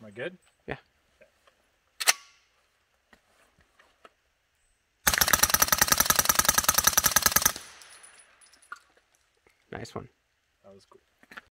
Am I good? Yeah. Nice one. That was cool.